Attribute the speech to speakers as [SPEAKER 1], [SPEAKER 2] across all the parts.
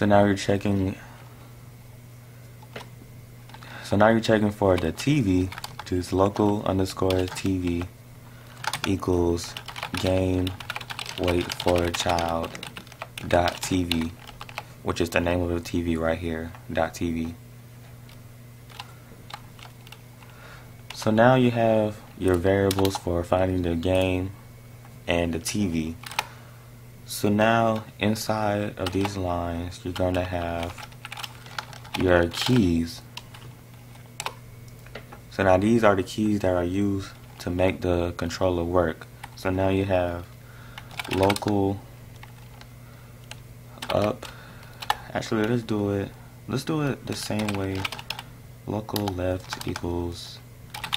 [SPEAKER 1] So now you're checking. So now you're checking for the TV, which is local underscore TV equals game wait for a child dot TV, which is the name of the TV right here dot TV. So now you have your variables for finding the game and the TV. So now inside of these lines you're going to have your keys. So now these are the keys that are used to make the controller work. So now you have local up. Actually let's do it let's do it the same way. Local left equals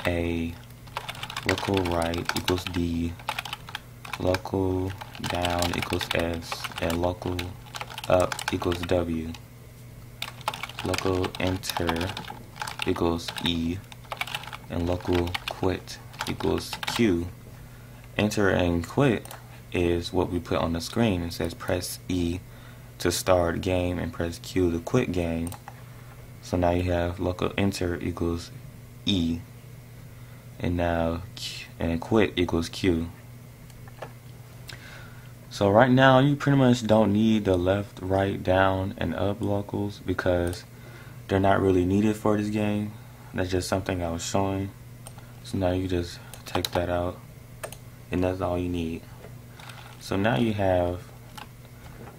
[SPEAKER 1] a local right equals D, local down equals S, and local up equals W. Local enter equals E, and local quit equals Q. Enter and quit is what we put on the screen. It says press E to start game and press Q to quit game. So now you have local enter equals E and now and quit equals Q. So right now you pretty much don't need the left, right, down, and up locals because they're not really needed for this game. That's just something I was showing. So now you just take that out and that's all you need. So now you have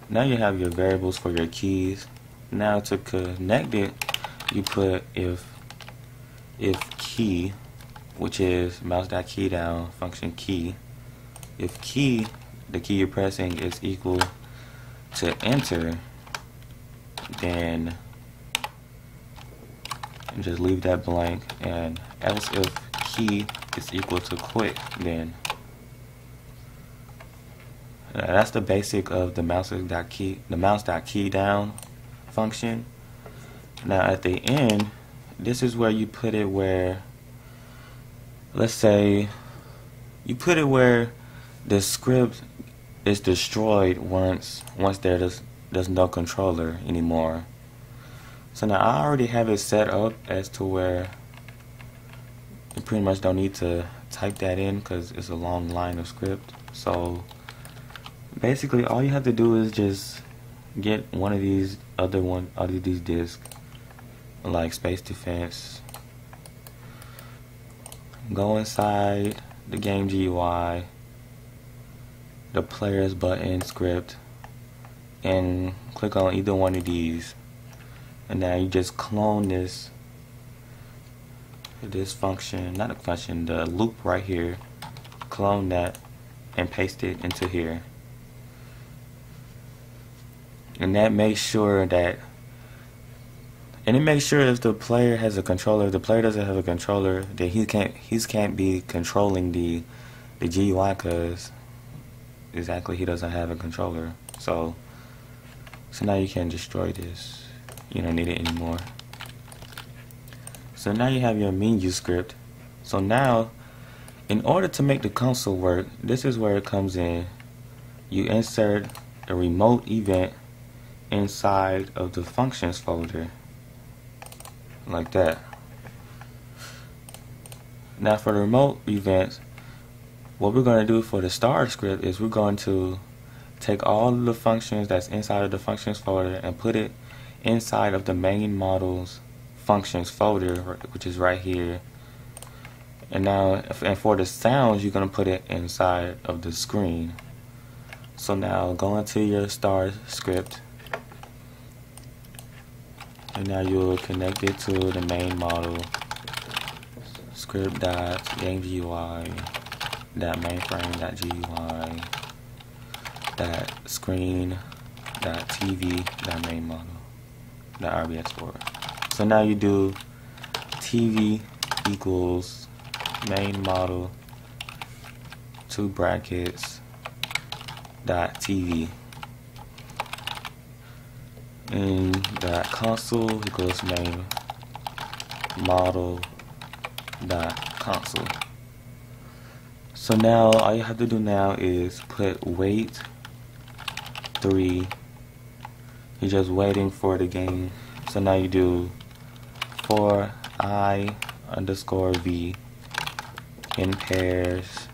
[SPEAKER 1] now you have your variables for your keys. Now to connect it, you put if if key which is mouse that key down function key. If key, the key you're pressing is equal to enter, then just leave that blank. And else if key is equal to quit then uh, that's the basic of the mouse dot key the mouse dot key down function. Now at the end this is where you put it where let's say you put it where the script is destroyed once once there's there's no controller anymore. So now I already have it set up as to where you pretty much don't need to type that in because it's a long line of script. So basically all you have to do is just get one of these other one other these disks like Space Defense go inside the game GUI, the players button script, and click on either one of these. And now you just clone this this function, not a function, the loop right here, clone that and paste it into here. And that makes sure that and it makes sure if the player has a controller, if the player doesn't have a controller, then he can't he can't be controlling the the GUI because exactly he doesn't have a controller. So so now you can destroy this. You don't need it anymore. So now you have your menu script. So now in order to make the console work, this is where it comes in. You insert a remote event inside of the functions folder like that. Now for the remote events, what we're going to do for the star script is we're going to take all the functions that's inside of the functions folder and put it inside of the main models functions folder which is right here. And now and for the sounds you're going to put it inside of the screen. So now go into your star script. And now you'll connect it to the main model. Script dot game GUI dot mainframe dot GUI dot screen dot TV dot main model dot RBX4. So now you do TV equals main model two brackets dot TV and that console equals main model dot console. So now all you have to do now is put wait three. you're just waiting for the game. So now you do for i underscore v in pairs.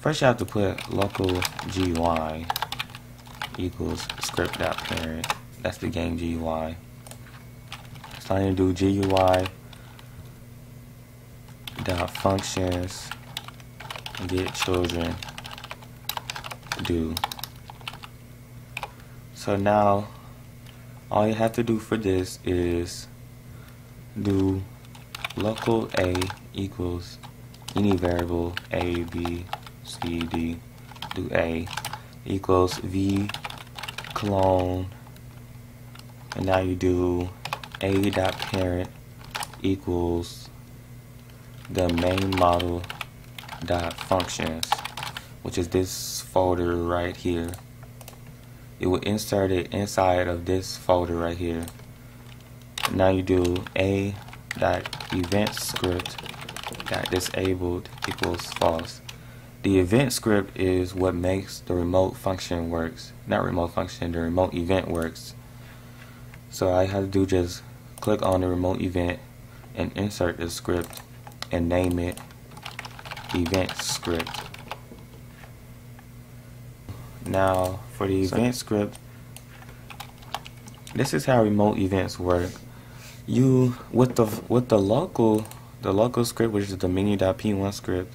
[SPEAKER 1] First you have to put local GUI equals script dot parent. That's the game GUI. So I'm gonna do GUI dot functions get children do. So now all you have to do for this is do local a equals any variable a b c d do a equals v clone and now you do a dot parent equals the main model dot functions which is this folder right here. It will insert it inside of this folder right here. Now you do a dot event script dot disabled equals false. The event script is what makes the remote function works not remote function the remote event works. So I have to do just click on the remote event and insert the script and name it event script. Now for the event script, this is how remote events work. You with the with the local the local script, which is the menu.p1 script,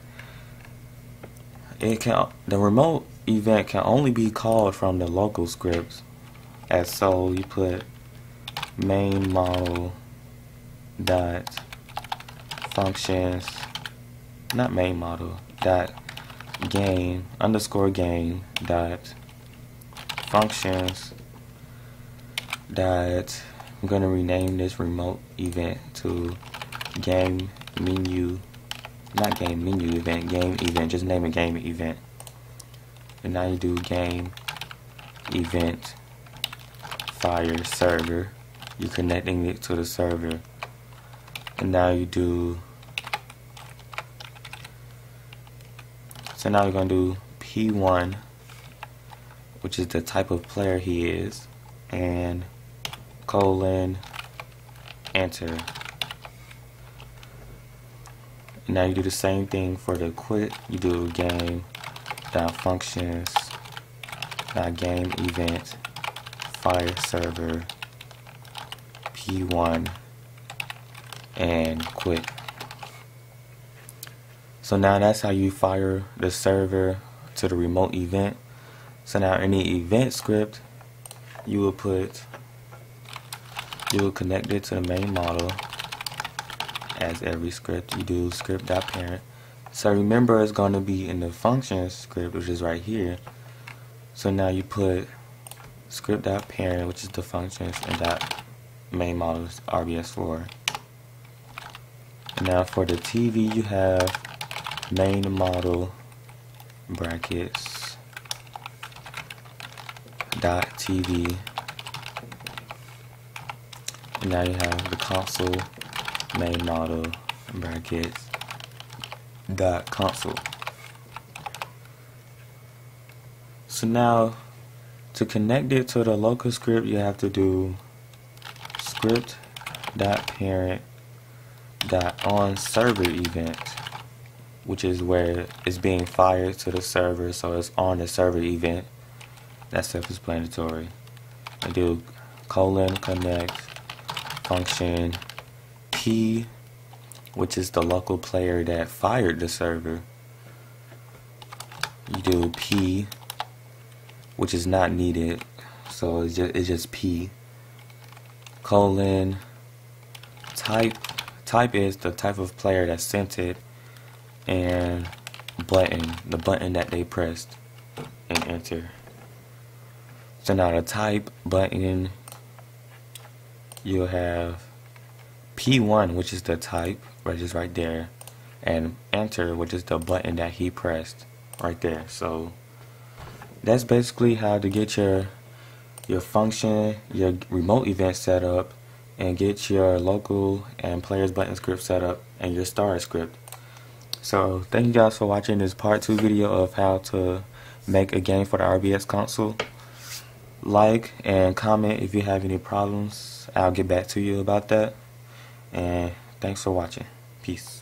[SPEAKER 1] it can the remote event can only be called from the local scripts. As so, you put main model dot functions not main model dot game underscore game dot functions dot I'm gonna rename this remote event to game menu not game menu event game event just name it game event. And now you do game event fire server. You're connecting it to the server. And now you do So now we're going to do P1, which is the type of player he is, and colon, enter. Now you do the same thing for the quit. You do game dot functions dot game event fire server P1 and quit. So now that's how you fire the server to the remote event. So now the event script, you will put, you will connect it to the main model as every script you do script.parent. So remember it's going to be in the function script which is right here. So now you put script.parent which is the functions and dot main model is RBX4. And now for the TV you have main model brackets dot TV and now you have the console main model brackets dot console. So now to connect it to the local script you have to do script dot parent dot on server event which is where it's being fired to the server, so it's on the server event. That's self-explanatory. I do colon connect function p, which is the local player that fired the server. You do p, which is not needed, so it's just, it's just p. Colon type type is the type of player that sent it and button, the button that they pressed, and enter. So now the type button, you'll have P1, which is the type, which is right there, and enter, which is the button that he pressed right there. So that's basically how to get your your function, your remote event set up, and get your local and players button script set up, and your star script. So thank you guys for watching this part 2 video of how to make a game for the RBX console. like and comment if you have any problems. I'll get back to you about that. And thanks for watching. Peace.